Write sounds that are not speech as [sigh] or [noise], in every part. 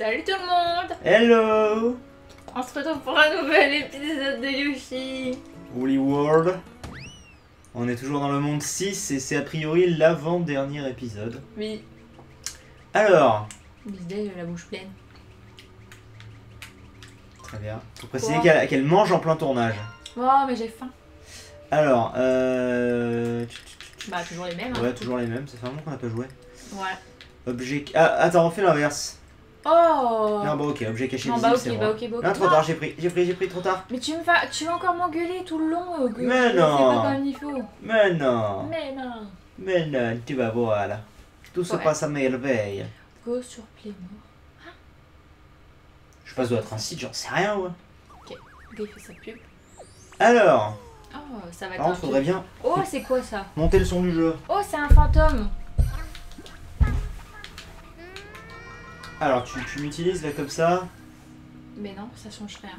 Salut tout le monde Hello On se retrouve pour un nouvel épisode de Yoshi Woolly World. On est toujours dans le monde 6 et c'est a priori l'avant-dernier épisode. Oui, Alors, Bisday, j'ai la bouche pleine. très bien. Faut préciser qu'elle mange en plein tournage. Oh, mais j'ai faim. Alors, euh... Bah, toujours les mêmes. hein. Ouais, toujours les mêmes, ça fait un moment qu'on n'a pas joué. Ouais. Objet... Ah, attends, on fait l'inverse. Oh Non, bah ok, objet caché Non, visible, bah c'est ok, moi. bah ok, bah ok. Non, trop tard, j'ai pris, j'ai pris, j'ai pris trop tard. Mais tu me vas, tu vas encore m'engueuler tout le long. euh, que Mais je non. sais pas comme il faut. Mais non, Mais non. mais non, tu vas voir là. Tout se passe à merveille. Go sur Playmo. Je sais pas, ça doit être un site, j'en sais rien, ouais. Il fait sa pub. Alors, Oh, ça va par contre, faudrait bien Oh, c'est quoi ça? Monter le son du jeu. Oh, c'est un fantôme. Alors, tu, tu m'utilises là comme ça. Mais non, ça change rien.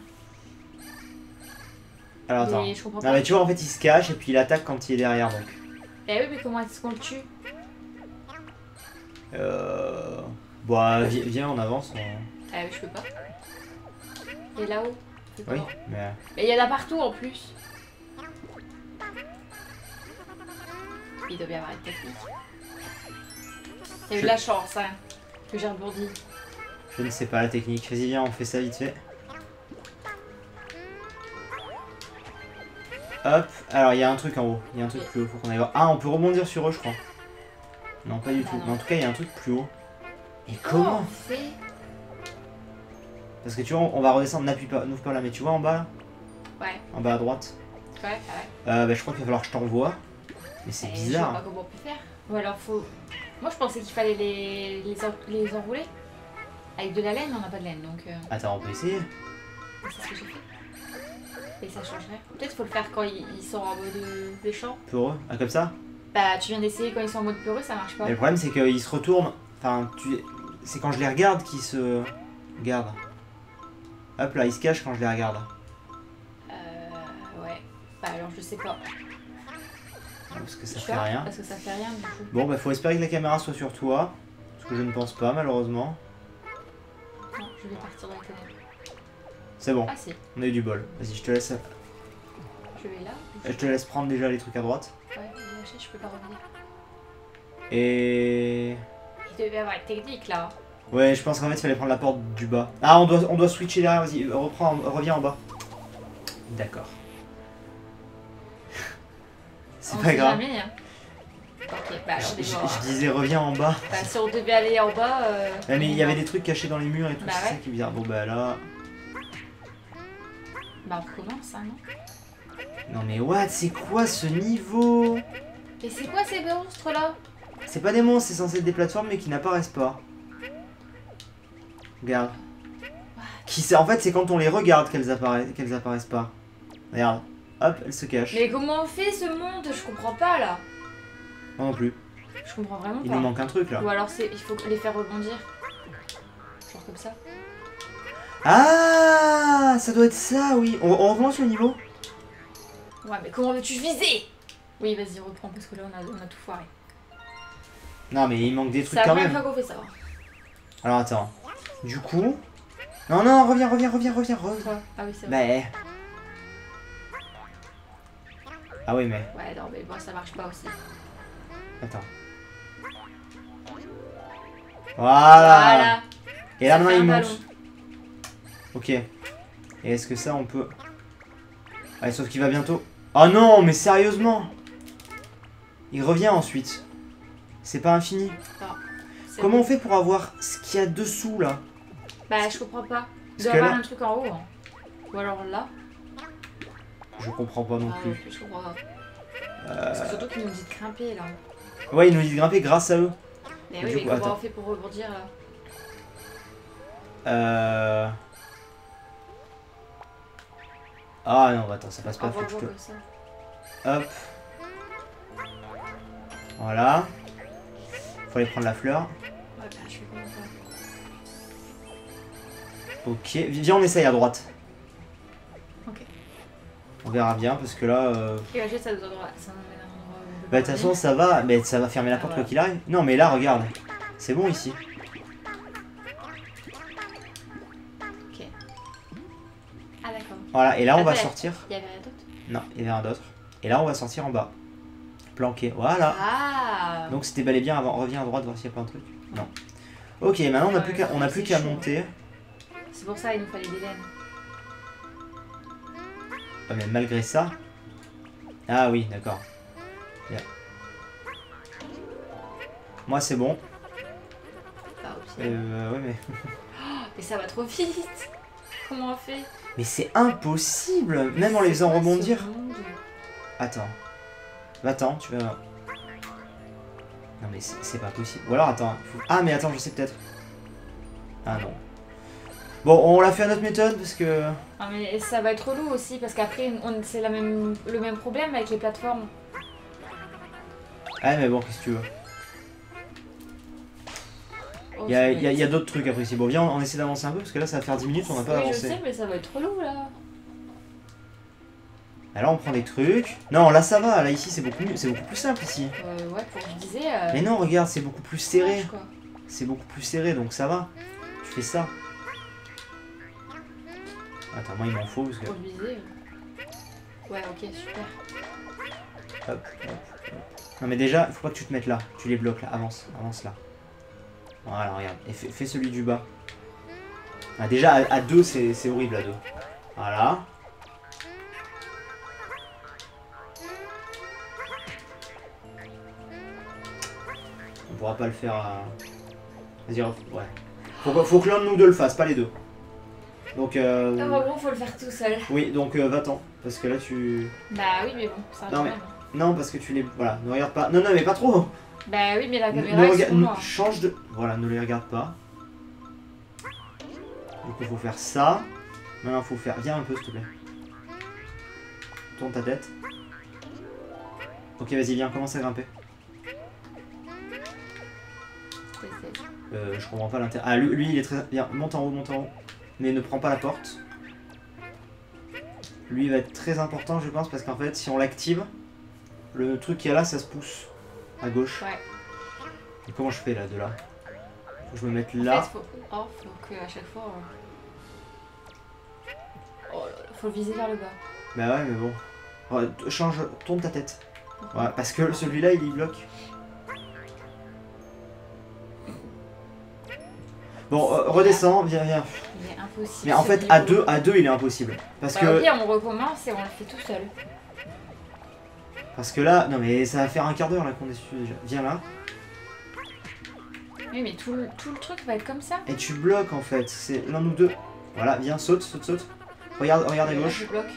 Alors, attends. Mais je comprends Non, pas. mais tu vois, en fait, il se cache et puis il attaque quand il est derrière, donc. Eh oui, mais comment est-ce qu'on le tue? Euh. Bah, vi- viens, on avance. on- Ah oui, je peux pas. Et là-haut je peux Oui, pas. mais. Mais il y en a partout en plus. Il doit bien y avoir une technique. T'as eu Je- de la chance, hein, que j'ai rebondi. Je ne sais pas la technique. Vas-y, viens, on fait ça vite fait. Hop. Alors, il y a un truc en haut. Il y a un truc plus haut. Faut qu'on aille voir. Ah, on peut rebondir sur eux, je crois. Non, pas du tout. Mais en tout cas, il y a un truc plus haut. Et Comment Parce que tu vois, on va redescendre. N'appuie pas, n'ouvre pas là, mais tu vois en bas là? Ouais, En bas à droite. ouais, ouais. Euh, bah, je crois qu'il va falloir que je t'envoie. Mais c'est Et Je sais bizarre. pas comment on peut faire. Ou alors faut. Moi je pensais qu'il fallait les, les, en- les enrouler. Avec de la laine, on n'a pas de laine donc. euh, Attends, on peut essayer. c'est ce que j'ai fait. Et ça changerait. Peut-être faut le faire quand ils, ils sont en mode euh, méchant. Peureux. Ah, comme ça? Bah tu viens d'essayer quand ils sont en mode peureux, ça marche pas. Le problème, c'est qu'ils se retournent. Enfin, tu... c'est quand je les regarde qu'ils se. Regarde. Hop là, ils se cachent quand je les regarde. Euh. Ouais. Bah alors je sais pas. Parce que ça fait rien. Parce que ça fait rien du coup. Bon, bah, faut espérer que la caméra soit sur toi. Ce que je ne pense pas, malheureusement. Je vais partir dans ténèbres. C'est bon, Ah si, on a eu du bol. Vas-y, je te laisse. je vais là. Je te laisse prendre déjà les trucs à droite. Ouais, je peux pas revenir. Et. Il devait y avoir une technique là. Ouais, je pense qu'en fait, il fallait prendre la porte du bas. Ah, on doit, on doit switcher derrière, vas-y, reprends, reviens en bas. D'accord. [laughs] C'est pas grave. jamais, hein. Ok, bah Je, je disais reviens en bas. Bah, si on devait aller en bas. Euh, Ah, mais il y avait va- des trucs cachés dans les murs et tout, Bah c'est ça qui est bizarre. Bon bah là. Bah, on commence, hein, non? Non mais what, c'est quoi ce niveau? Et c'est quoi ces monstres là? C'est pas des monstres, c'est censé être des plateformes mais qui n'apparaissent pas. Regarde. Qui En fait, c'est quand on les regarde qu'elles apparaissent, qu'elles apparaissent pas. Regarde. Hop, elles se cachent. Mais comment on fait ce monde? Je comprends pas là. Moi non plus. Je comprends vraiment Il pas. nous manque un truc là. Ou alors c'est il faut les faire rebondir. Genre comme ça. Ah Ça doit être ça, oui. On, on recommence le niveau Ouais, mais comment veux-tu viser? Oui, vas-y, reprends parce que là on a, on a tout foiré. Non mais il manque des C'est trucs la quand première même. fois qu'on fait ça. Alors attends. Du coup... Non, non, reviens, reviens, reviens, reviens, reviens. Ah oui, c'est vrai. Mais... Ah oui, mais... Ouais, non, mais bon, ça marche pas aussi. Attends. Voilà, Voilà. Et là maintenant il monte. ballon. Ok. Et est-ce que ça on peut... Ouais, sauf qu'il va bientôt... Oh non, mais sérieusement Il revient ensuite. C'est pas infini. Comment bon. on fait pour avoir ce qu'il y a dessous là? Bah, je comprends pas. Il Parce doit que y avoir là- un truc en haut. hein. Ou alors là. Je comprends pas non Ah, plus. je comprends pas. Euh, C'est surtout qu'ils nous disent de grimper là. Ouais, il nous de grimper grâce à eux. Mais oui, mais coup, comment attends. on fait pour rebondir là Euh... Ah non, attends, ça passe pas. Faut que je te... Hop. Voilà. Faut aller prendre la fleur. Ouais, bah, je Ok. Viens, on essaye à droite. Ok. On verra bien parce que là... Euh... Et là, ça nous endroit. Ça nous bah de toute façon ça va, ça va fermer la porte ah, quoi qu'il arrive. Non mais là regarde, c'est bon ici. Ok. Ah d'accord. Voilà, et là on va sortir. Il y avait rien d'autre? Non, il y avait rien d'autre. Et là on va sortir en bas. Planqué, voilà. Ah. Donc c'était bel et bien avant. Reviens à droite voir s'il y a plein de trucs. Non. Ok, maintenant on n'a plus qu'à on a plus qu'à monter. C'est pour ça il nous fallait des laines. Ah, mais malgré ça. Ah oui, d'accord. Bien. Moi c'est bon. Au. Euh, ouais mais. [laughs] Mais ça va trop vite Comment on fait? Mais c'est impossible Même en les faisant rebondir. Attends. Va-t'en, tu vas. Non mais c'est pas possible. Ou alors attends. faut- Ah mais attends, je sais peut-être. Ah non. Bon, on l'a fait à notre méthode parce que. Ah mais ça va être relou aussi parce qu'après c'est même, le même problème avec les plateformes. Ah mais bon, qu'est-ce que tu veux Oh, Il y a, y y d'autres trucs après. Si bon, viens, on essaie d'avancer un peu parce que là ça va faire 10 minutes, on n'a pas Oui je avancé. sais mais ça va être relou là. Alors on prend des trucs. Non, là ça va, là ici c'est beaucoup c'est beaucoup plus simple ici. Euh, ouais pour je disais. Euh, Mais non, regarde, c'est beaucoup plus serré. C'est beaucoup plus serré donc ça va. Tu fais ça. Attends, moi il m'en faut parce que. Pour je. Ouais ok super. Hop, hop, hop. Non mais déjà, faut pas que tu te mettes là. Tu les bloques là. Avance, avance là. Voilà, regarde. Et fais, fais celui du bas. Ah, déjà, à, à deux, c'est horrible à deux. Voilà. On pourra pas le faire à... Vas-y, ouais. Faut, faut que l'un de nous deux le fasse, pas les deux. Donc, euh... Ah, en gros faut le faire tout seul. Oui, donc euh, va-t'en. Parce que là, tu... Bah oui mais bon ça Non, va mais- Non, parce que tu les... Voilà, ne regarde pas. Non, non, mais pas trop Bah oui mais la caméra est rega-. Change de... Voilà, ne les regarde pas. Du coup, il faut faire ça. Maintenant, il faut faire... Viens un peu, s'il te plaît. Tourne ta tête. Ok, vas-y, viens, commence à grimper. Euh, je comprends pas l'intérêt. Ah, lui, lui, il est très... Viens, monte en haut, monte en haut. Mais ne prends pas la porte. Lui, il va être très important, je pense, parce qu'en fait, si on l'active, le truc qu'il y a là, ça se pousse. À gauche. Ouais. Et comment je fais là, de là Faut que je me mette En là. fait, faut... Oh, faut que à chaque fois. euh, Oh là là, faut le viser vers le bas. Bah ouais, mais bon. T- change, tourne ta tête. Ouais, parce que celui-là, il y bloque. Bon, euh, redescends, viens, viens. Il est impossible. Mais en fait, à deux, à deux, il est impossible. Parce Bah, que, au pire, on recommence et on le fait tout seul. Parce que là, non mais ça va faire un quart d'heure là qu'on est dessus déjà. Viens là. Oui, mais tout le, tout le truc va être comme ça. Et tu bloques en fait. C'est l'un ou deux. Voilà, viens, saute, saute, saute. Regarde, regarde à gauche. je bloque.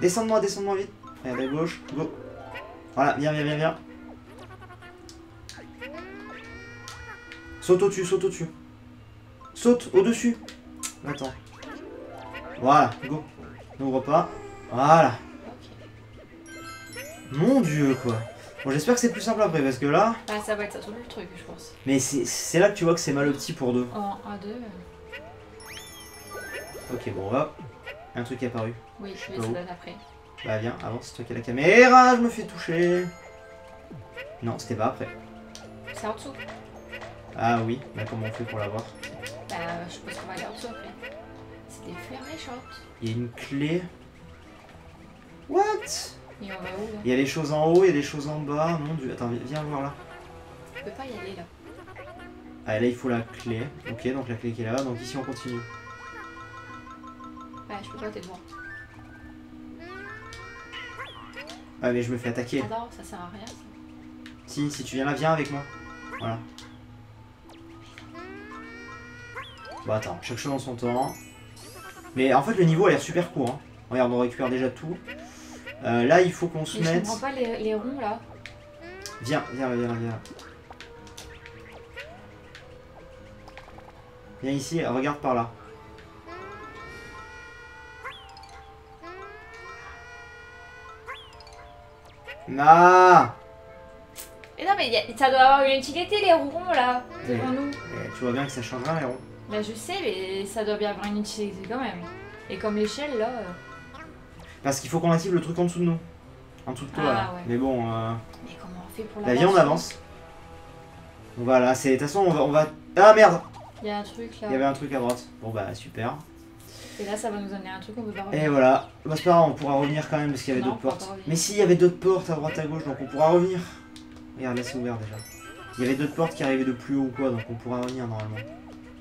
Descends-moi, descends-moi vite. Regarde à gauche, go. Voilà, viens, viens, viens, viens. Saute au-dessus, saute au-dessus. Saute au-dessus. Attends. Voilà, go. N'ouvre pas. Voilà. Mon dieu, quoi. Bon, j'espère que c'est plus simple après, parce que là... Bah, ça va être ça tout le truc, je pense. Mais c'est là que tu vois que c'est mal petit pour deux. En 1, 2. Ok, bon, on va. Un truc est apparu. Oui, ça où. donne après. Bah viens, avance, c'est toi qui as la caméra, je me fais toucher. Non, c'était pas après. C'est en dessous. Ah oui, mais comment on fait pour l'avoir? Bah, je pense qu'on va aller en dessous après. C'est des fleurs méchantes. Il y a une clé. What? Où là Il y a les choses en haut, il y a les choses en bas. Mon dieu, attends, viens- voir là. On peut pas y aller là. Ah, là il faut la clé. Ok, donc la clé qui est là. Donc ici on continue. Ouais, je peux pas, t'es devant. Ah, mais je me fais attaquer. Ah non, ça sert à rien. ça. Si, si tu viens là, viens avec moi. Voilà. Bon, attends, chaque chose en son temps. Mais en fait, le niveau a l'air super court. Hein. Regarde, on récupère déjà tout. Euh, là, il faut qu'on se Mais je mette. comprends pas les, les ronds là. Viens, viens, viens, viens. Viens ici, regarde par là. Ah Mais non, mais y a- ça doit avoir une utilité les ronds là, devant nous. Eh, Tu vois bien que ça change rien, les ronds. Là, je sais, mais ça doit bien avoir une utilité quand même. Et comme l'échelle là. euh, Parce qu'il faut qu'on active le truc en dessous de nous. En dessous de toi, Ah, là. ouais. Mais bon, euh... Mais comment on fait pour la la vie, on avance. Voilà, c'est... De toute façon, on va, on va... Ah merde Il y a un truc là. Il y avait un truc à droite. Bon bah, super. Et là, ça va nous amener un truc qu'on peut pas revenir. Et voilà. Bah, c'est pas grave, on pourra revenir quand même parce qu'il y avait d'autres on portes. Mais si, il y avait d'autres portes à droite à gauche, donc on pourra revenir. Regarde, là c'est ouvert déjà. Il y avait d'autres portes qui arrivaient de plus haut ou quoi, donc on pourra revenir normalement.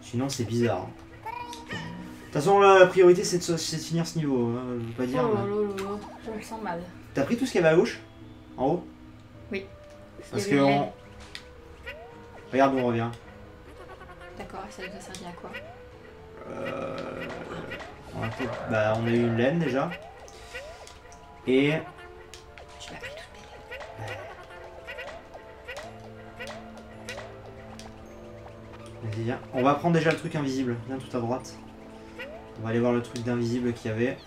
Sinon, c'est bizarre. hein. De toute façon, là, la priorité c'est de, finir ce niveau. hein, je veux pas Oh dire. mais- là là là, je me sens mal. T'as pris tout ce qu'il y avait à gauche? En haut? Parce Il y que. on-. Regarde où on revient. D'accord, ça nous a servi à quoi? Euh, on, a peut- bah, on a eu une laine déjà. Et. Tu m'as pris toutes mes laines. Vas-y, viens. On va prendre déjà le truc invisible. Viens tout à droite. On va aller voir le truc d'invisible qu'il y avait.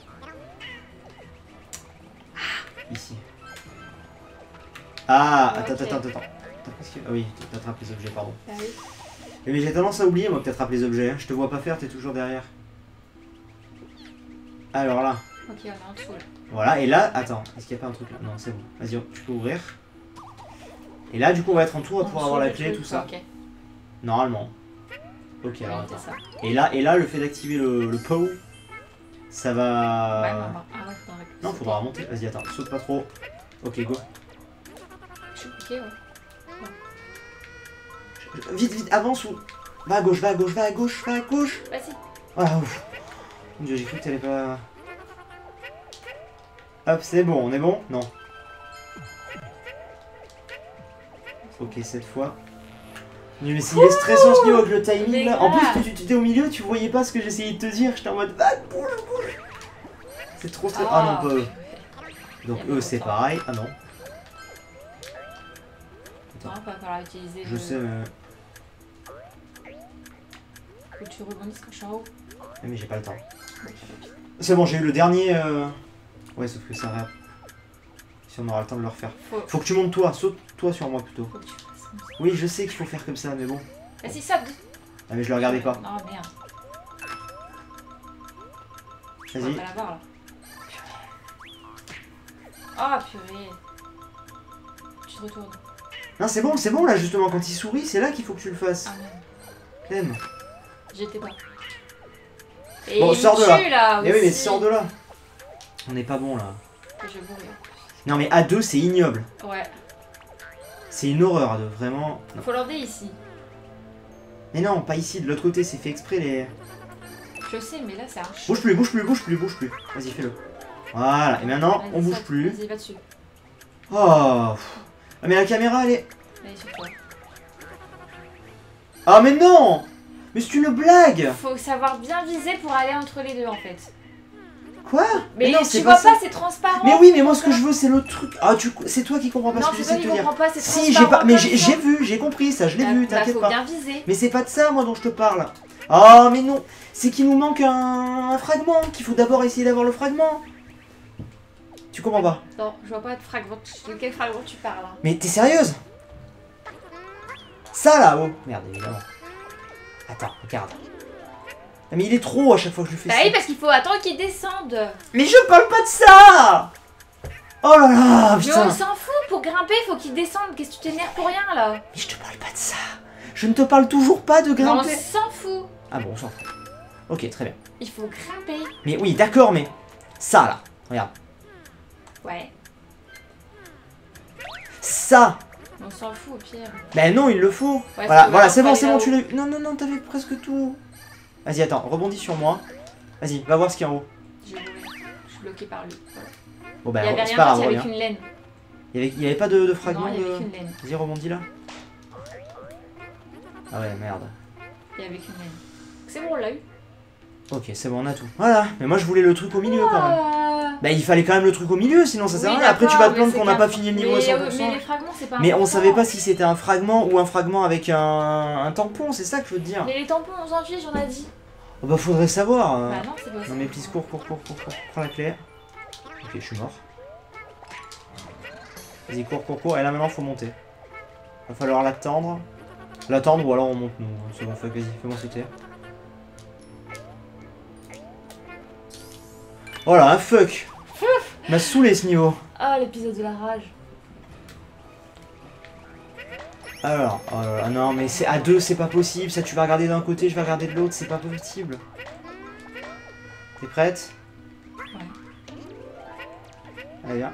Ici. Ah, attends, Ok. attends, attends, attends. T'as pris ce qu'il y a- Ah oui, t'attrapes les objets, pardon. Ah oui. Mais, mais j'ai tendance à oublier, moi, que t'attrapes les objets. hein. Je te vois pas faire, t'es toujours derrière. Alors là. Ok, on est en dessous là. Voilà, et là, attends, est-ce qu'il n'y a pas un truc là? Non, c'est bon. Vas-y, tu peux ouvrir. Et là, du coup, on va être en tour, dessous, avoir la clé, tout ça. Normalement. Ok, alors attends. ça. Et là, et là, le fait d'activer le, le POW, ça va. Ouais, maman. Ah ouais, faudra non, faudra remonter. Vas-y, attends, saute pas trop. Ok, go. Je suis piquée, ouais. Vite, vite, avance ou. Va à gauche, va à gauche, va à gauche, va à gauche. Vas-y. Ah, ouf. Mon dieu, j'ai cru que t'allais pas. Hop, c'est bon, on est bon? Non. Ok, cette fois. Mais mais c'est stressant ce niveau avec le timing là. En plus, tu étais au milieu, tu voyais pas ce que j'essayais de te dire. J'étais en mode va, bouge, bouge. C'est trop stressant. Ah, non, pas eux. Donc eux, c'est pareil. Ah non, Non, va falloir utiliser je le... sais, mais. Faut que tu rebondisses quand je suis en haut. Mais j'ai pas le temps. C'est bon, j'ai eu le dernier. euh, Ouais, sauf que ça va. Si on aura le temps de le refaire. Faut, Faut que tu montes toi, saute toi sur moi plutôt. faut que tu. Oui, je sais qu'il faut faire comme ça, mais bon. Vas-y, saute Ah, mais je le regardais pas. Non, merde. Vas-y. Ah, purée. Tu te retournes. Non, c'est bon, c'est bon là, justement, quand il sourit, c'est là qu'il faut que tu le fasses. Ah merde. Clem. J'étais pas. Et Bon, sors de là. Mais oui, mais sors de là. On n'est pas bon là. Je vais mourir. Non, mais à deux, c'est ignoble. Ouais. C'est une horreur deux, vraiment. Non. Faut l'enlever ici. Mais non, pas ici, de l'autre côté, c'est fait exprès les. Je sais, mais là, c'est ch- Bouge plus, bouge plus, bouge plus, bouge plus. Vas-y, fais-le. Voilà, et maintenant, on bouge plus. Vas-y, va dessus. Oh. Ah, mais la caméra, elle est. Allez, sur toi. Ah, mais non Mais c'est une blague Faut savoir bien viser pour aller entre les deux, en fait. Quoi Mais, non, tu vois pas, c'est transparent. Mais oui, mais moi, ce que je veux, c'est le truc. Ah, tu... c'est toi qui comprends pas Non, ce que c'est de dire. comprends pas, c'est Si, j'ai pas. Mais j'ai vu, j'ai compris ça, je l'ai Bah, vu, bah, t'inquiète pas. bien viser. Mais c'est pas de ça, moi, dont je te parle. Oh, mais non C'est qu'il nous manque un, un fragment, qu'il faut d'abord essayer d'avoir le fragment. Tu comprends pas Non, je vois pas de fragment. De quel fragment tu parles hein Mais t'es sérieuse? Ça là, oh Merde, évidemment. Attends, regarde. Mais il est trop à chaque fois que je lui fais Bah ça. oui, parce qu'il faut attendre qu'il descende. Mais je parle pas de ça Oh là là, Mais on s'en fout, pour grimper, faut qu'il descende. Qu'est-ce que tu t'énerves pour rien là? Mais je te parle pas de ça Je ne te parle toujours pas de Mais on grimper s'en fout. Ah bon, on s'en fout. Ok, très bien. Il faut grimper. Mais oui, d'accord, mais... Ça là, regarde. Ouais, Ça on s'en fout au pire. Ben non, il le faut. Ouais, voilà, c'est voilà, c'est bon, c'est bon, tu l'as eu. Non, non, non, t'avais presque tout. Vas-y, attends, rebondis sur moi. Vas-y, va voir ce qu'il y a en haut. Je suis bloquée par lui. Voilà. Bon, il bah, y avait c'est rien pas d'autre, grave, il y avait qu'une laine. Il y avait, il y avait pas de, de Non, il y avait de... qu'une laine. Vas-y, rebondis là. Ah ouais, merde. Il y avait qu'une laine. C'est bon, on l'a eu. Ok, c'est bon, on a tout. Voilà, mais moi je voulais le truc au milieu quand même. Ah. Bah, il fallait quand même le truc au milieu, sinon ça sert à Oui, rien. Après, tu vas te plaindre qu'on n'a pas fini le niveau à mais, 100%. euh, Mais les fragments, c'est pas Mais on savait pas si c'était un fragment ou un fragment avec un, un tampon, c'est ça que je veux te dire. Mais les tampons, on s'en fiche, on a dit. Oh, bah, faudrait savoir. euh. Bah non, c'est pas. Non mais please cours, cours, cours, cours, cours, prends la clé. Ok, je suis mort. Vas-y, cours, cours, cours, et là maintenant faut monter. Va falloir l'attendre. L'attendre ou alors on monte nous. C'est bon, fais- vas-y, fais-moi sauter. Oh là, un fuck M'a saoulé ce niveau. Ah, l'épisode de la rage. Alors, oh là là, non mais c'est à deux, c'est pas possible. Ça, tu vas regarder d'un côté, je vais regarder de l'autre, c'est pas possible. T'es prête? Ouais. Allez, viens.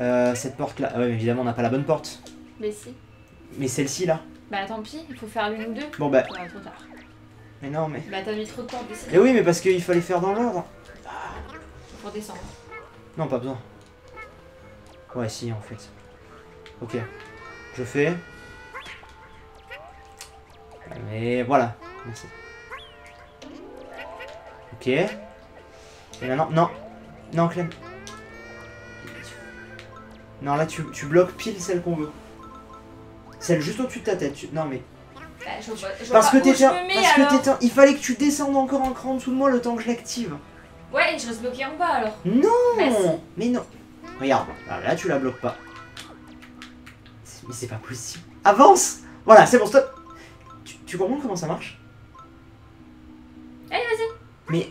Euh, cette porte là. Ah ouais, mais évidemment, on n'a pas la bonne porte. Mais si. Mais celle-ci là. Bah tant pis, il faut faire l'une ou deux. Bon bah. Ouais, trop tard. Mais non, mais. Bah t'as mis trop de temps dessus Eh oui, mais parce qu'il fallait faire dans l'ordre. pour descendre. Non, pas besoin. Ouais, si, en fait. Ok. Je fais. Mais voilà. Merci. Ok. Et maintenant, non. Non, Clem. Non, là, tu, tu bloques pile celle qu'on veut. Celle juste au-dessus de ta tête. tu- Non, mais. Bah, je vois, je vois Parce pas que t'étais. Parce que t'étais. Il fallait que tu descendes encore un cran en dessous de moi le temps que je l'active. Ouais, je reste bloqué en bas alors. Non Bah. Mais non Regarde, là, là, tu la bloques pas. Mais c'est pas possible. Avance Voilà, c'est bon, stop tu, tu comprends comment ça marche? Allez, vas-y. Mais...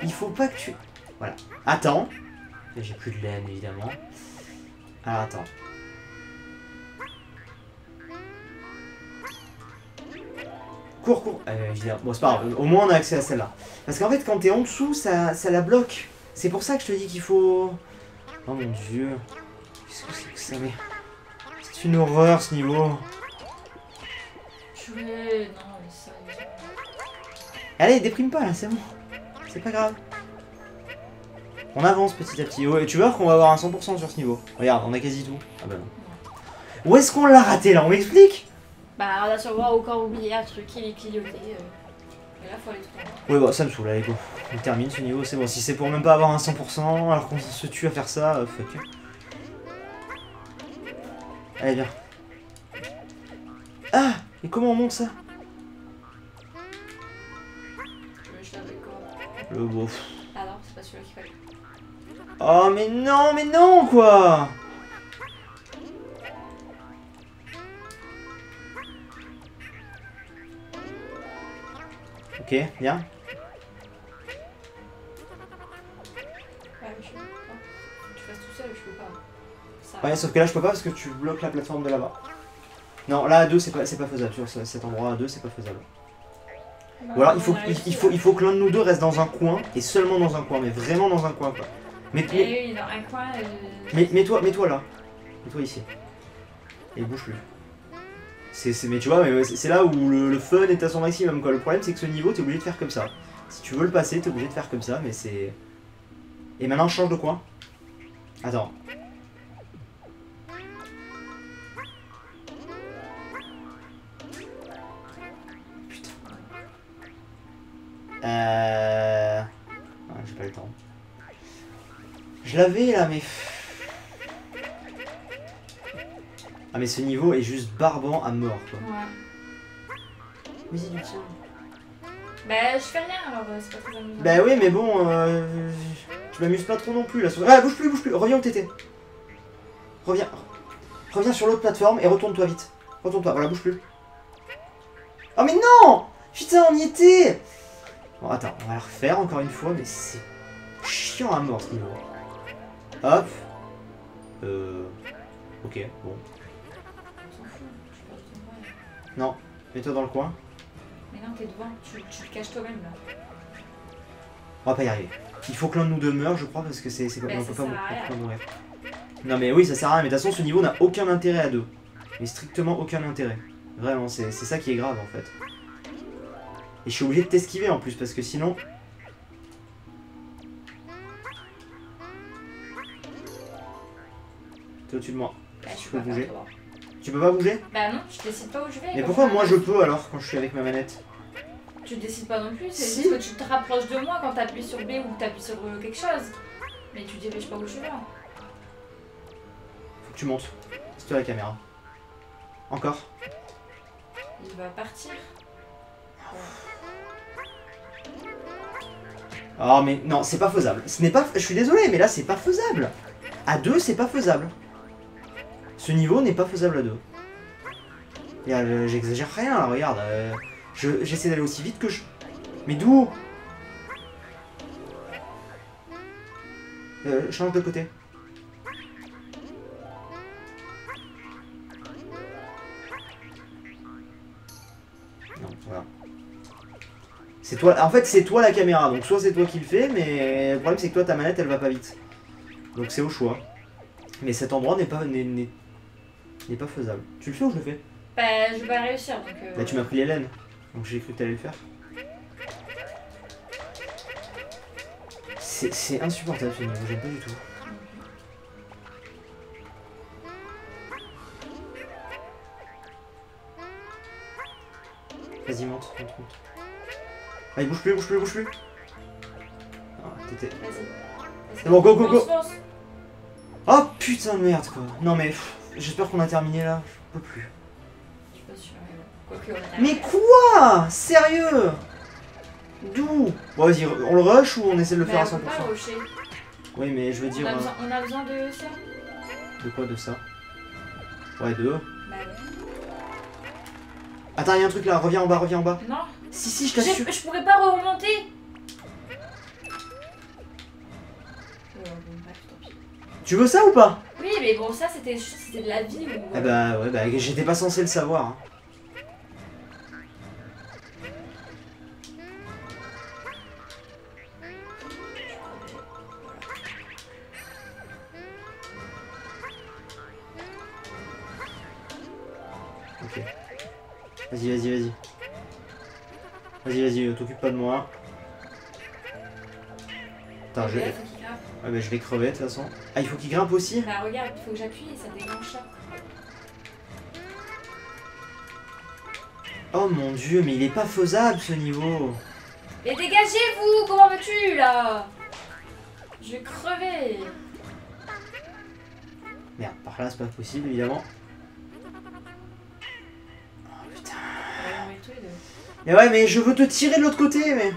Il faut pas que tu... Voilà. Attends. J'ai plus de laine, évidemment. Alors, attends. Cours, cours. Euh, évidemment. Bon, c'est pas grave. Au moins, on a accès à celle-là. Parce qu'en fait, quand t'es en dessous, ça, ça la bloque. C'est pour ça que je te dis qu'il faut... Oh mon dieu. Qu'est-ce que c'est que ça Mais... C'est une horreur, ce niveau. Je. Non, mais ça. Allez, déprime pas là, c'est bon. C'est pas grave. On avance petit à petit. Ouais, tu vois qu'on va avoir un 100% sur ce niveau. Regarde, on a quasi tout. Ah bah non. Où est-ce qu'on l'a raté là? On m'explique? Bah, on a sûrement encore oublié un truc qui est clignoté. euh. Mais là, faut aller tout. Ouais, bah ça me saoule, allez go. On termine ce niveau, c'est bon. Si c'est pour même pas avoir un 100% alors qu'on se tue à faire ça, euh, fuck. Allez, viens. Ah Et comment on monte ça? Le bof. Ah non, c'est pas celui-là qu'il fallait. Oh mais non, mais non quoi Ok, viens. Ouais, mais je peux pas. Faut que tu fasses tout seul, je peux pas. Ça... Ouais, sauf que là je peux pas parce que tu bloques la plateforme de là-bas. Non, là à 2 c'est pas, c'est pas faisable, sur ce- cet endroit à 2 c'est pas faisable. Ou alors il faut, il, faut, il faut que l'un de nous deux reste dans un coin, et seulement dans un coin, mais vraiment dans un coin quoi. Oui, dans un coin. euh, mais mets-toi mets-toi là. Mets-toi ici. Et bouge plus. C'est, c'est- mais tu vois, mais c'est c'est là où le, le fun est à son maximum quoi. Le problème c'est que ce niveau t'es obligé de faire comme ça. Si tu veux le passer, t'es obligé de faire comme ça, mais c'est. Et maintenant change de coin. Attends. Putain. Euh. ah, J'ai pas le temps. Je l'avais là, mais. Ah, mais ce niveau est juste barbant à mort quoi. Ouais. Vas-y, du tien. Bah, je fais rien alors, euh, c'est pas très amusant. Bah oui, mais bon, euh, je m'amuse pas trop non plus là. Ah, bouge plus, bouge plus, reviens où t'étais. Reviens. Reviens sur l'autre plateforme et retourne-toi vite. Retourne-toi, voilà, bouge plus. Oh mais non Putain, on y était Bon, attends, on va la refaire encore une fois, mais c'est chiant à mort ce niveau. Hop. Euh. Ok, bon. Non, mets-toi dans le coin. Mais non, t'es devant, tu, tu le caches toi-même là. On va pas y arriver. Il faut que l'un de nous deux meure, je crois, parce que c'est comme Bah, on peut pas, mourir. Non mais oui, ça sert à rien, mais de toute façon ce niveau n'a aucun intérêt à deux. Mais strictement aucun intérêt. Vraiment, c'est ça qui est grave en fait. Et je suis obligé de t'esquiver en plus, parce que sinon... au-dessus de moi. Bah, je Tu peux pas bouger. Tu peux pas bouger? Bah non, je décide pas où je vais. Mais pourquoi ça. moi je peux alors, quand je suis avec ma manette? Tu décides pas non plus, c'est Si. juste que tu te rapproches de moi quand t'appuies sur B ou que t'appuies sur euh, quelque chose. Mais tu diriges pas où je vais. Faut que tu montes. C'est toi la caméra. Encore Il va partir. Oh mais non, c'est pas faisable. Ce n'est pas. Je suis désolé, mais là c'est pas faisable. À deux, c'est pas faisable. Ce niveau n'est pas faisable à deux. Euh, J'exagère rien, là, regarde. Euh, j'essaie d'aller aussi vite que je... Mais d'où? Euh, change de côté. Non, voilà. C'est toi... En fait, c'est toi la caméra, donc soit c'est toi qui le fais, mais le problème c'est que toi, ta manette, elle va pas vite. Donc c'est au choix. Mais cet endroit n'est pas n'est- n'est pas faisable. Tu le fais ou je le fais? Bah, je vais pas réussir donc. euh, Là tu m'as pris les laines, donc j'ai cru que t'allais le faire. C'est, insupportable ce niveau, j'aime pas du tout. Vas-y monte, monte, monte. Allez bouge plus, bouge plus, bouge plus. Ah, t'étais... C'est bon, go, go, go. Oh putain de merde quoi. Non mais pff, j'espère qu'on a terminé là. Je peux plus. Je suis pas sûre, mais bon. Mais quoi? Sérieux? D'où? Bon vas-y, on le rush ou on essaie de le Mais faire à on 100% peut pas rusher. Oui mais je veux On dire... a, euh, besoin, on a besoin de ça? De quoi de ça? Ouais de... Bah. Attends, il y a un truc là, reviens en bas, reviens en bas. Non Si si, je t'assure. Je pourrais pas remonter Tu veux ça ou pas? Oui, mais bon, ça c'était c'était de la vie ou. Ah bah ouais, bah j'étais pas censé le savoir. hein. Ok. Vas-y, vas-y, vas-y. Vas-y, vas-y, t'occupe pas de moi. Attends, je Ouais, bah je vais crever de toute façon. Ah, il faut qu'il grimpe aussi Bah regarde, il faut que j'appuie et ça déclenche ça. Oh mon dieu, mais il est pas faisable ce niveau. Mais dégagez-vous Comment veux-tu là? Je vais crever Merde, par là c'est pas possible évidemment. Oh putain. Mais ouais, mais je veux te tirer de l'autre côté, mais.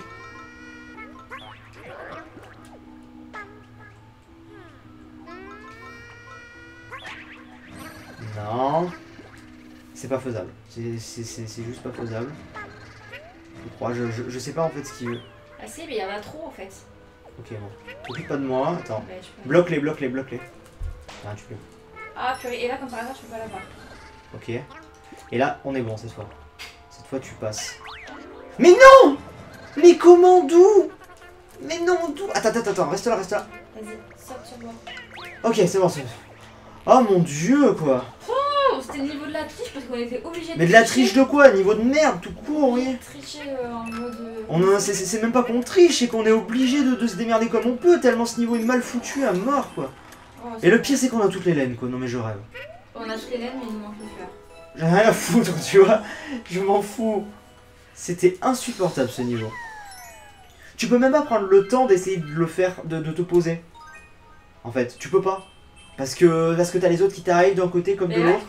Faisable. C'est juste pas faisable. Je crois, je, je, je sais pas en fait ce qu'il veut. Ah si, mais il y en a trop en fait. Ok, bon. T'occupe pas de moi, attends. Bah, Bloque-les, bloque-les, bloque-les. Ah, tu peux. Ah purée, et là comme par hasard, je peux pas l'avoir. Ok. Et là, on est bon cette fois. Cette fois, tu passes. Mais non Mais comment D'où? Mais non, d'où? Attends, attends, attends, reste là, reste là. Vas-y, saute sur moi. Ok, c'est bon, c'est bon. Oh mon dieu, quoi. C'était le niveau de la triche parce qu'on était obligé de Mais de la triche de quoi? Niveau de merde, tout court, oui. Tricher euh, en mode. euh, On c'est- même pas qu'on triche, c'est qu'on est obligé de, de se démerder comme on peut, tellement ce niveau est mal foutu à mort, quoi. oh, Et le pire, c'est qu'on a toutes les laines, quoi. Non, mais je rêve. On a toutes les laines, mais il nous manque le fer. J'ai rien à foutre, tu vois. Je m'en fous. C'était insupportable ce niveau. Tu peux même pas prendre le temps d'essayer de le faire, de, de te poser. En fait, tu peux pas. Parce que, parce que t'as les autres qui t'arrivent d'un côté comme de Mais l'autre.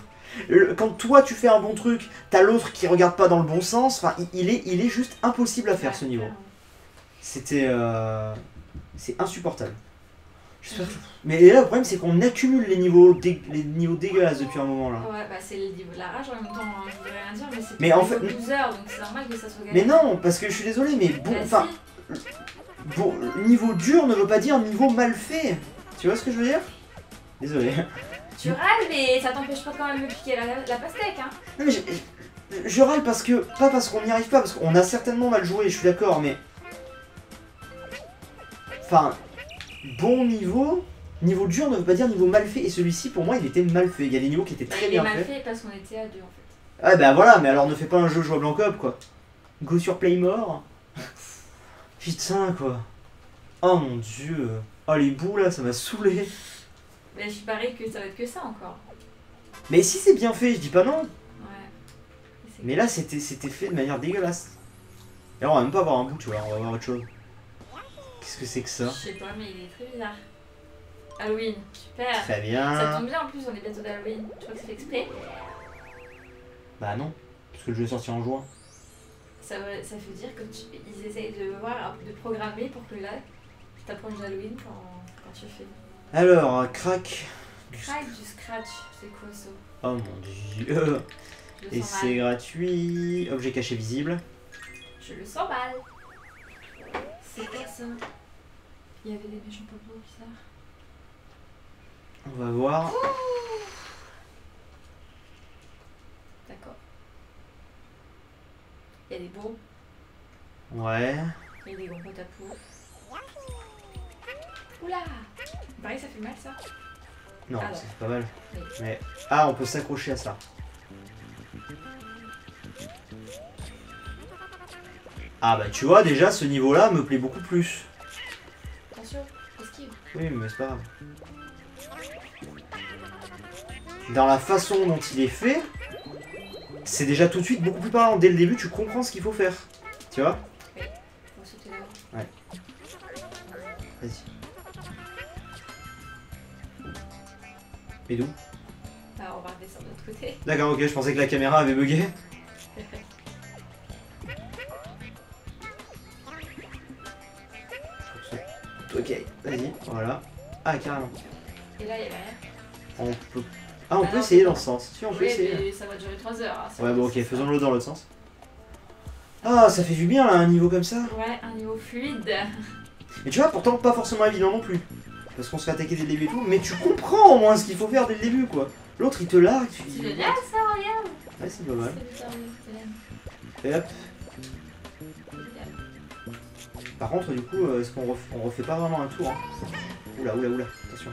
Le- Quand toi tu fais un bon truc, t'as l'autre qui regarde pas dans le bon sens. Enfin, il, il est, il est juste impossible à faire ce niveau. C'était. euh, C'est insupportable. J'espère que- Mais là, le problème, c'est qu'on accumule les niveaux, dé- les niveaux dégueulasses depuis un moment là. Ouais, bah c'est le niveau de la rage en même temps, hein, je voudrais rien dire, mais c'est Mais en le fait- niveau 12 heures, donc c'est normal que ça soit Mais galère. non, parce que je suis désolé, mais bon. Bah, Enfin, si. bon, niveau dur ne veut pas dire niveau mal fait. Tu vois ce que je veux dire? Désolé. Tu râles, mais ça t'empêche pas quand même de piquer la, la pastèque, hein. Non, mais je, je- je râle parce que. Pas parce qu'on n'y arrive pas, parce qu'on a certainement mal joué, je suis d'accord, mais. Enfin, bon niveau. Niveau dur ne veut pas dire niveau mal fait, et celui-ci pour moi il était mal fait. Il y a des niveaux qui étaient très il est bien mal faits. fait parce qu'on était à deux en fait. Ah bah voilà, mais alors ne fais pas un jeu jouable en coop quoi. Go sur Playmore. Putain quoi. Oh mon dieu. Oh les bouts là, ça m'a saoulé. Mais je parie que ça va être que ça encore. Mais si c'est bien fait, je dis pas non. Ouais. Mais là c'était c'était fait de manière dégueulasse. Et alors on va même pas avoir un bout, tu vois, on va avoir autre chose. Qu'est-ce que c'est que ça? Je sais pas, mais il est très bizarre. Halloween, super. Très Ça bien. tombe bien en plus, on est bientôt d'Halloween. Tu crois que c'est fait exprès Bah non, parce que le jeu est sorti en juin. ça, veut- ça veut dire que tu- ils essayent de voir, de programmer pour que là, tu t'approches d'Halloween quand, quand tu fais. Alors, crack. Crack du scratch, c'est quoi ça? Oh mon dieu. Et c'est gratuit. Objet caché visible. Je le sens mal. C'est quoi ça? Il y avait des méchants popos bizarres. On va voir. D'accord. Il y a des bombes, Ouais. il y a des gros potes à peau. Oula Pareil, ça fait mal ça Non, Ah, c'est pas mal. Oui. Mais. Ah, on peut s'accrocher à ça. Ah bah tu vois, déjà ce niveau-là me plaît beaucoup plus. Attention, esquive. Oui, mais c'est pas grave. Dans la façon dont il est fait, c'est déjà tout de suite beaucoup plus parlant. Dès le début, tu comprends ce qu'il faut faire. Tu vois? Là. Vas-y. Et d'où Ah, on va redescendre de l'autre côté. D'accord, ok, je pensais que la caméra avait bugué. [laughs] Ok, vas-y, voilà. Ah, carrément. Et là, il y a rien. On peut... Ah, on Ah peut non, essayer dans ce sens. Si, on peut essayer. mais ça va durer 3 heures. hein, ça Ouais, bon, ok, faisons-le dans l'autre sens. Ah, ça fait du bien, là, un niveau comme ça. Ouais, un niveau fluide. Mais tu vois, pourtant, pas forcément évident non plus. Parce qu'on se fait attaquer dès le début et tout, mais tu comprends au moins ce qu'il faut faire dès le début, quoi. L'autre, il te largue, tu dis... C'est ça, regarde. Ouais, c'est pas mal. Et hop. Par contre, du coup, euh, est-ce qu'on ref- on refait pas vraiment un tour hein? Oula, oula, oula, attention.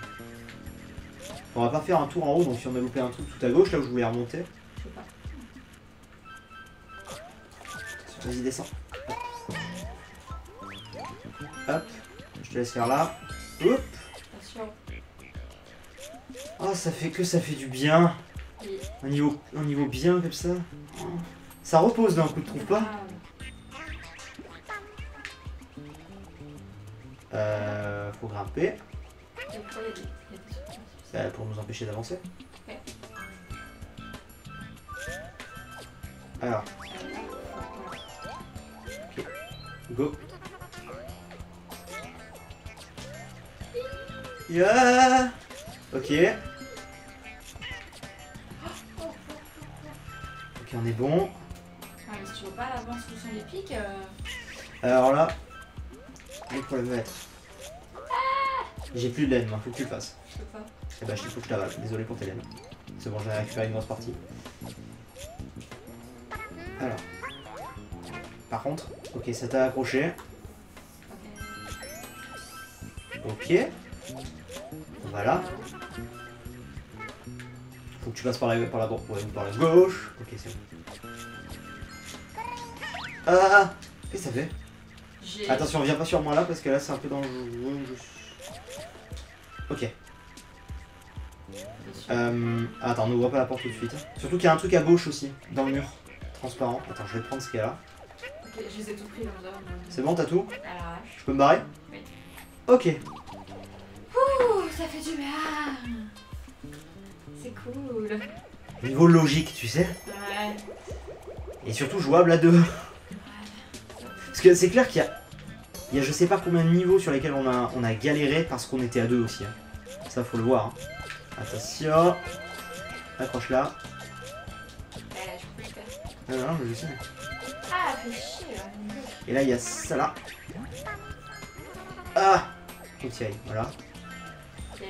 On va pas faire un tour en haut, donc si on a loupé un truc tout à gauche, là où je voulais remonter. Je sais pas. Vas-y, descends. Hop. Je te laisse faire là. Hop. Oh, ça fait que ça fait du bien. Oui. Un niveau, niveau bien comme ça. Ça repose d'un coup, tu trouves pas Euh. Faut grimper. Bah, pour nous empêcher d'avancer. Alors, Euh, voilà. go. Yeah Ok. On est bon. Ah, mais si tu veux pas l'avance où sont les pics, euh, Alors là, le problème va être. J'ai plus de laine, moi, faut que tu le fasses. je peux pas. Eh bah, je faut que je t'avale. Désolé pour tes laines. C'est bon, j'ai récupéré une grosse partie. Alors. Par contre, ok, ça t'a accroché. Ok. Ok. Voilà. Faut que tu passes par la, par la droite, ouais, ou par la gauche. Ok, c'est bon. Ah Qu'est-ce que ça fait. Attention, viens pas sur moi là parce que là c'est un peu dangereux. Ok. Dessus. Euh, attends, n'ouvre pas la porte tout de suite. Surtout qu'il y a un truc à gauche aussi, dans le mur. Transparent. Attends, je vais prendre ce qu'il y a là. Ok, je les ai tout pris dans le dos. C'est bon, t'as tout. Je peux me barrer Oui. Ok. Ouh, ça fait du bien. C'est cool. Niveau logique, tu sais. Ouais. Et surtout jouable à deux. Parce que c'est clair qu'il y a, il y a je sais pas combien de niveaux sur lesquels on a, on a galéré parce qu'on était à deux aussi. hein. Ça faut le voir. hein. Attention. Accroche là. Faire. Non, non, je sais. Ah, fait chier là. Et là il y a ça là. Ah Faut voilà. Et,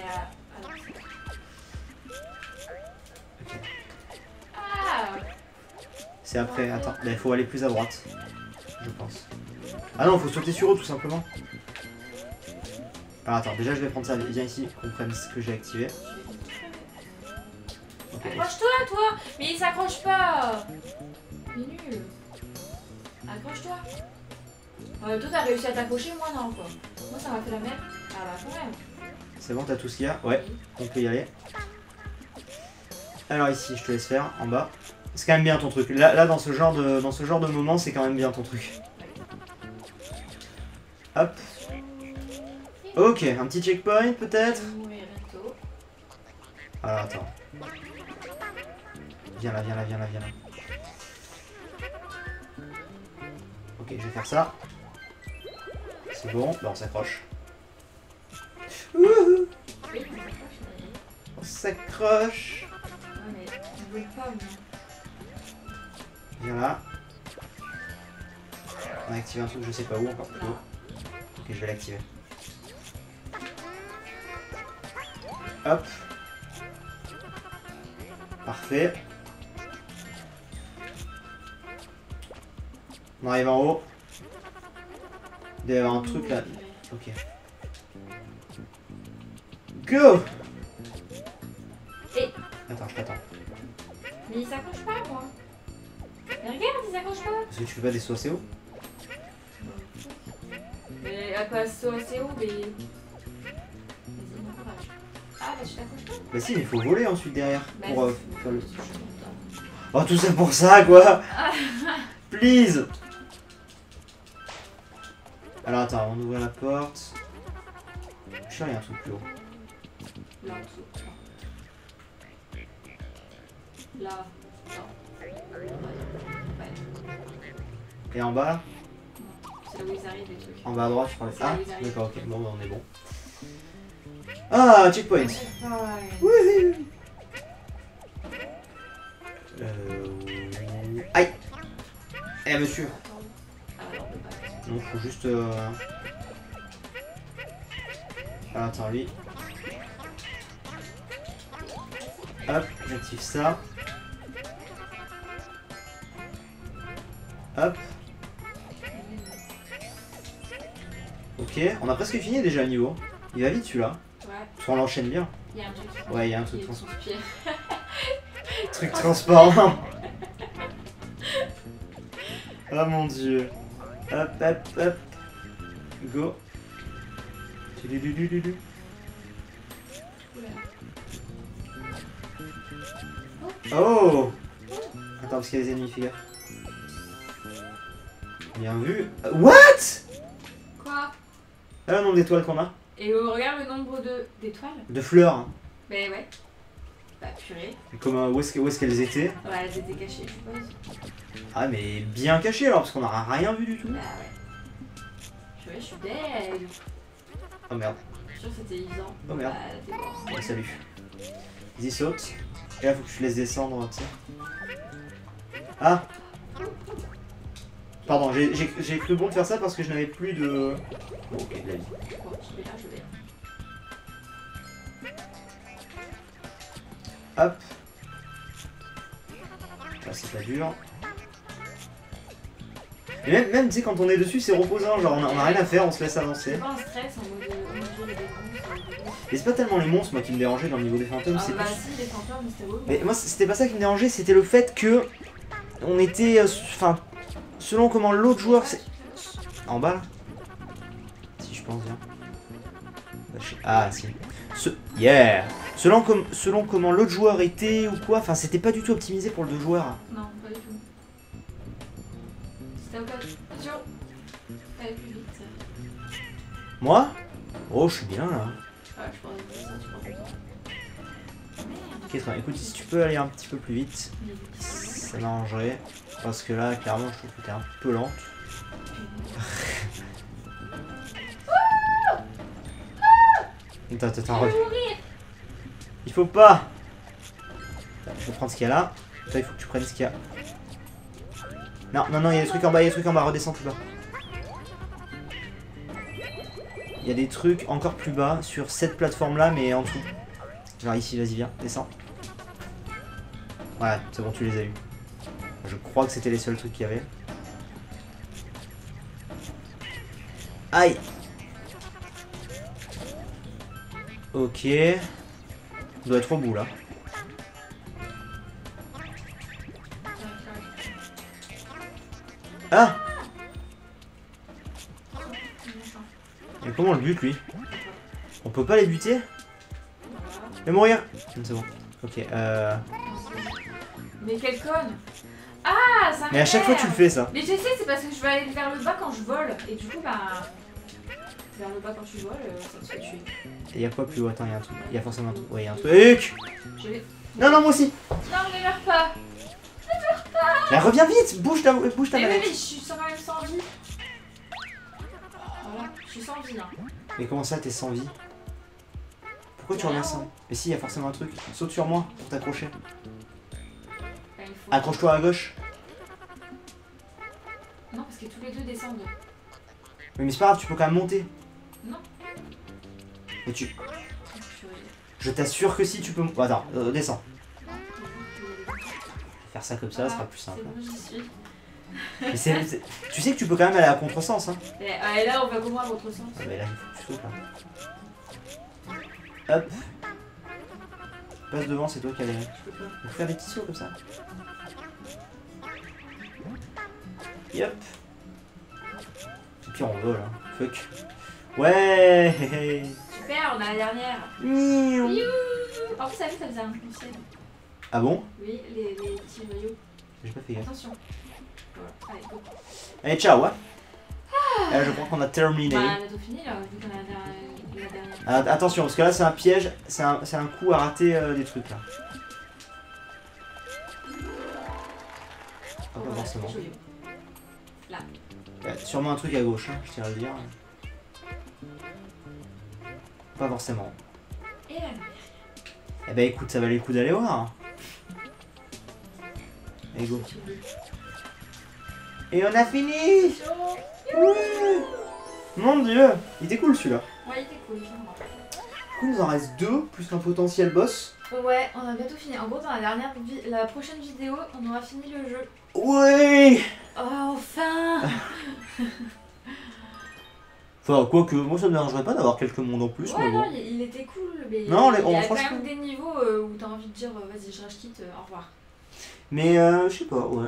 C'est après, attends, il faut aller plus à droite. Je pense. Ah non, faut sauter sur eux tout simplement. Alors attends, déjà je vais prendre ça, viens ici, qu'on prenne ce que j'ai activé. Accroche-toi, toi Mais il s'accroche pas Il est nul Accroche-toi euh, Toi, t'as réussi à t'accrocher, moi non, quoi. Moi, ça m'a fait la même. Ah bah, quand même. C'est bon, t'as tout ce qu'il y a Ouais, on peut y aller. Alors ici, je te laisse faire, en bas. C'est quand même bien ton truc. Là, dans, ce genre de, dans ce genre de moment, c'est quand même bien ton truc. Hop. Ok, un petit checkpoint peut-être. Alors attends. Viens là, viens là, viens là, viens là. Ok, je vais faire ça. C'est bon, bah on s'accroche. On s'accroche, Viens là. On a activé un truc, je sais pas où encore plus haut. Ok, je vais l'activer. Hop. Parfait. On arrive en haut. Il doit y avoir un truc là. Ok. Go Attends, je t'attends. Mais il s'accroche pas, moi. Mais regarde, il s'accroche pas. Parce que tu fais pas des sauts assez haut Mais à quoi c'est haut, mais. Ah, bah tu t'accroches pas. Bah si, mais il faut voler ensuite derrière. Bah, Pour euh, faire le... je. Oh, tout ça pour ça, quoi [laughs] Please Alors attends, on ouvre la porte. Je a un truc plus haut. Là, en dessous. Là. Et en bas, là C'est là où ils arrivent, les trucs. En bas à droite, je crois. Ah, d'accord, ok. Bon, bah, on est bon. Ah, checkpoint. Wouhou Euh... Aïe Eh, monsieur. Non, faut juste... Euh... Ah, attends, lui. Hop, j'active ça. Hop, ok. On a presque fini déjà le niveau. Il va vite celui-là. Ouais, Parce qu'on l'enchaîne bien. il y a un truc. Ouais, il y a un truc, est trans- sous le pied. [laughs] truc transparent. [laughs] oh mon dieu. Hop, hop, hop. Go. Oh Attends, parce qu'il y a des ennemis, gaffe. Bien vu. What? Ah, le nombre d'étoiles qu'on a Et euh, regarde le nombre de d'étoiles. De fleurs. hein. Ben ouais. Bah purée. Comment, où est-ce que- où est-ce qu'elles étaient? Ouais, elles étaient cachées, je suppose. Ah, mais bien cachées alors, parce qu'on n'a rien vu du tout. Bah ouais. Purée, je suis dead. Oh merde. Je suis sûre que c'était évident. Oh merde. Bah. Ouais, salut. Vas-y, saute. Et là, faut que tu laisses descendre, tu sais. Ah Pardon, j'ai- cru bon de faire ça parce que je n'avais plus de... Ok, de la vie. Hop. Là, c'est pas dur. Et même, même tu sais, quand on est dessus, c'est reposant. Genre, on a, on a rien à faire, on se laisse avancer. C'est pas un stress en mode euh. Et c'est pas tellement les monstres, moi, qui me dérangeaient dans le niveau des fantômes. Ah c'est bah plus- si, les fantômes, c'était beau. Mais moi, c'était pas ça qui me dérangeait, c'était le fait que on était, euh, enfin, selon comment l'autre joueur, s'est- en bas là, si je pense bien. Bah, Ah si. Ce... Yeah. Selon selon comment l'autre joueur était ou quoi, enfin, c'était pas du tout optimisé pour le deux joueurs. Non, pas du tout. C'était occasion. Allez plus vite. Moi? Oh, je suis bien là. Ouais, je pense que ça. Ok, très bien. Écoute, si tu peux aller un petit peu plus vite. ça m'arrangerait. Parce que là, clairement, je trouve que t'es un peu lente. Attends, attends, reviens. Il faut pas Je vais prendre ce qu'il y a là. Toi, il faut que tu prennes ce qu'il y a. Non, non, non, il y a des trucs en bas, il y a des trucs en bas, redescends plus bas. Il y a des trucs encore plus bas sur cette plateforme là, mais en dessous. Genre ici, vas-y, viens, descends. Ouais, c'est bon, tu les as eu. Je crois que c'était les seuls trucs qu'il y avait. Aïe Ok. On doit être au bout là. Ah Mais comment le bute lui? On peut pas les buter? Mais mourir C'est bon. Ok, euh... Mais quel conne Ah, ça Mais à chaque fois tu le fais ça. Mais je sais, c'est parce que je vais aller vers le bas quand je vole. Et du coup, bah. Vers le bas quand tu voles, euh, ça te fait tuer. Et y a quoi plus haut? Attends, y a un truc. Y a forcément un truc. Ouais, y a un truc. Non, non, moi aussi. Non, ne meurs pas Mais reviens vite Bouge ta, bouge ta Mais oui, mais je suis quand même sans vie. Voilà, je suis sans vie. Hein. Mais comment ça, t'es sans vie? Pourquoi tu reviens sans? Mais si, y a forcément un truc. Saute sur moi pour t'accrocher. Faut- Accroche-toi à gauche. Que tous les deux descendent. Oui, mais c'est pas grave, tu peux quand même monter. Non. Mais tu. Je t'assure que si tu peux. Oh, attends, euh, descends. Faire ça comme ça, sera plus simple. Bon, suis. Mais c'est- tu sais que tu peux quand même aller à contresens, hein. Et, et là, on va comment à votre sens Ah, mais là, il faut que tu sautes, là. Hop. Passe devant, c'est toi qui as les. Il faut faire des petits sauts comme ça. Yep. Puis on vole, hein. Fuck. Ouais. Super, on a la dernière. Miaou. En plus, ça ça faisait un conseil. Ah bon? Oui, les, les petits noyaux. J'ai pas fait gaffe. Attention. Voilà, allez, go. Allez, ciao, hein. Là, je crois qu'on a terminé. Bah, on a tout fini là, vu qu'on a la dernière. Ah, attention, parce que là, c'est un piège. C'est un, un coup à rater euh, des trucs, là. Ah, pas forcément. joyeux. Il y a sûrement un truc à gauche, hein, je tiens à le dire. Pas forcément. Et Eh ben écoute, ça valait le coup d'aller voir. hein. Allez, go. Et on a fini Mon dieu Il était cool celui-là. Ouais, il était cool. Du coup, il nous en reste deux, plus un potentiel boss. Ouais, on a bientôt fini. En gros, dans la dernière la prochaine vidéo, on aura fini le jeu. Ouais Oh, enfin [laughs] Enfin, quoique, moi ça me dérangerait pas d'avoir quelques mondes en plus, Ouais, mais non, bon. il, il était cool, mais Non, les- il y on- a quand même des niveaux euh, où t'as envie de dire euh, vas-y, je rage quitte, euh, au revoir. Mais euh, je sais pas, ouais.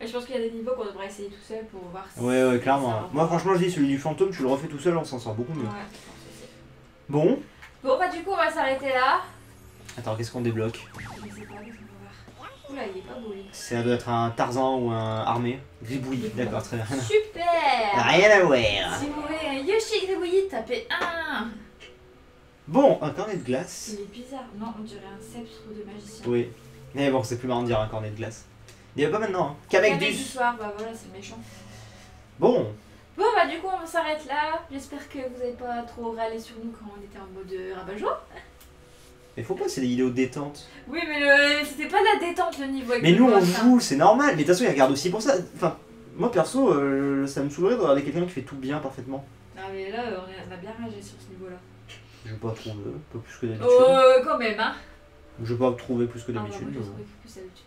Et je pense qu'il y a des niveaux qu'on devrait essayer tout seul pour voir si. Ouais, ouais, ça clairement. va. Moi franchement, je dis celui du fantôme, tu le refais tout seul, on s'en sort beaucoup mieux. Ouais, je pense aussi. Bon. Bon, bah, du coup, on va s'arrêter là. Attends, qu'est-ce qu'on débloque Je sais pas, qu'est-ce qu'on va voir Oula, il est pas beau lui. Ça doit être un Tarzan ou un armé. Gribouille, d'accord, très bien. Super Rien à voir. Si vous voulez un Yoshi Gribouillis, tapez 1 Bon, un cornet de glace. Il est bizarre. Non, on dirait un sceptre de magicien. Oui. Mais bon, c'est plus marrant de dire un cornet de glace. Il y a pas maintenant, hein. Kamek du Kamekdus. soir, bah voilà, c'est méchant. Bon, Bon, bah du coup, on s'arrête là. J'espère que vous n'avez pas trop râlé sur nous quand on était en mode euh, rabat-joie. mais faut pas, c'est des vidéos détente. Oui, mais le... c'était pas de la détente le niveau. avec Mais nous, on hein. joue, c'est normal. Mais de toute façon, ils regardent aussi pour ça. Enfin, moi perso, euh, ça me saoulerait de regarder quelqu'un qui fait tout bien parfaitement. Non, mais là, euh, on a, bien ragé sur ce niveau-là. Je vais pas trouver, pas plus que d'habitude. Oh, euh, quand même, hein. Je vais pas trouver plus que Ah, d'habitude.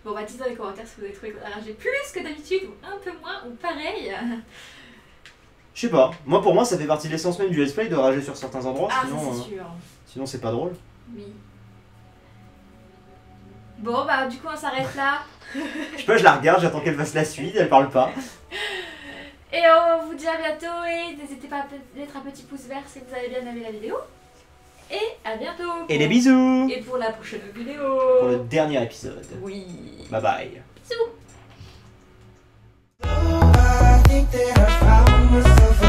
Bon, bah dites dans les commentaires si vous avez trouvé qu'on a ragé plus que d'habitude, ou un peu moins, ou pareil. Je sais pas. Moi, pour moi, ça fait partie de l'essence même du let's play de rager sur certains endroits. Ah, sinon, ça euh, c'est sûr. sinon, c'est pas drôle. Oui. Bon, bah du coup, on s'arrête là. Je sais pas, je la regarde, j'attends qu'elle fasse la suite, elle parle pas. Et on vous dit à bientôt et n'hésitez pas à mettre un petit pouce vert si vous avez bien aimé la vidéo. Et à bientôt Et des bisous Et pour la prochaine vidéo pour le dernier épisode. Oui Bye bye. think that I found myself